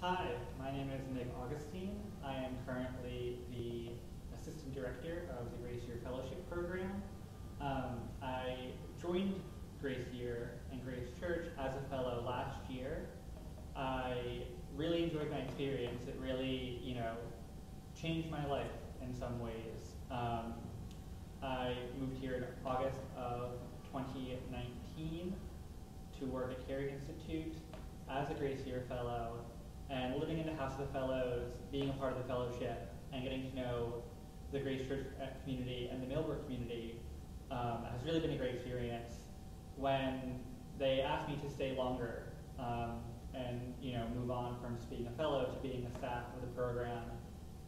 Hi, my name is Nick Augustine. I am currently the Assistant Director of the Grace Year Fellowship Program. Um, I joined Grace Year and Grace Church as a fellow last year. I really enjoyed my experience. It really, you know, changed my life in some ways. Um, I moved here in August of 2019 to work at Cary Institute as a Grace Year Fellow and living in the House of the Fellows, being a part of the fellowship, and getting to know the Grace Church community and the Millbrook community um, has really been a great experience. When they asked me to stay longer um, and you know move on from just being a fellow to being a staff of the program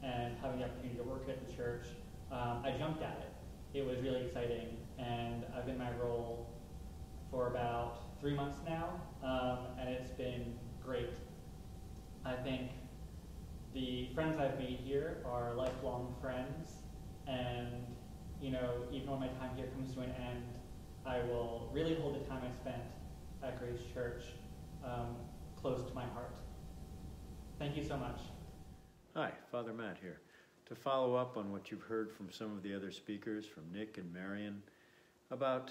and having the opportunity to work at the church, um, I jumped at it. It was really exciting, and I've been in my role for about three months now, um, and it's been great. I think the friends I've made here are lifelong friends, and you know, even when my time here comes to an end, I will really hold the time I spent at Grace Church um, close to my heart. Thank you so much. Hi, Father Matt here. To follow up on what you've heard from some of the other speakers, from Nick and Marion, about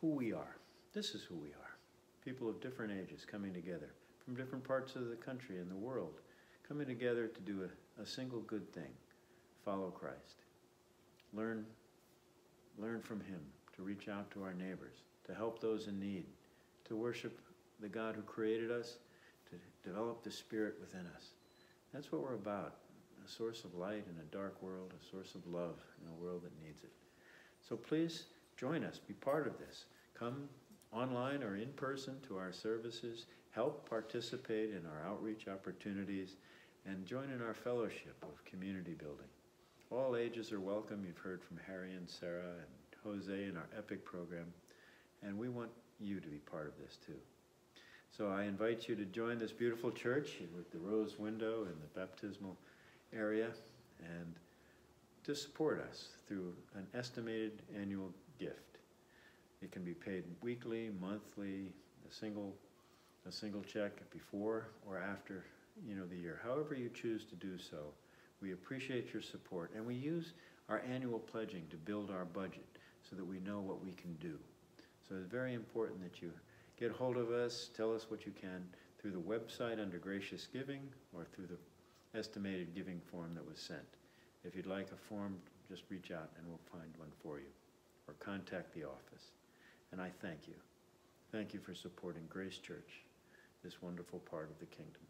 who we are. This is who we are. People of different ages coming together from different parts of the country and the world, coming together to do a, a single good thing follow Christ. Learn, learn from Him, to reach out to our neighbors, to help those in need, to worship the God who created us, to develop the Spirit within us. That's what we're about a source of light in a dark world, a source of love in a world that needs it. So please join us, be part of this. Come online or in person to our services, help participate in our outreach opportunities, and join in our fellowship of community building. All ages are welcome. You've heard from Harry and Sarah and Jose in our EPIC program, and we want you to be part of this too. So I invite you to join this beautiful church with the rose window and the baptismal area and to support us through an estimated annual gift. It can be paid weekly, monthly, a single, a single check before or after you know, the year. However you choose to do so, we appreciate your support and we use our annual pledging to build our budget so that we know what we can do. So it's very important that you get hold of us, tell us what you can through the website under Gracious Giving or through the estimated giving form that was sent. If you'd like a form, just reach out and we'll find one for you or contact the office. And I thank you. Thank you for supporting Grace Church, this wonderful part of the kingdom.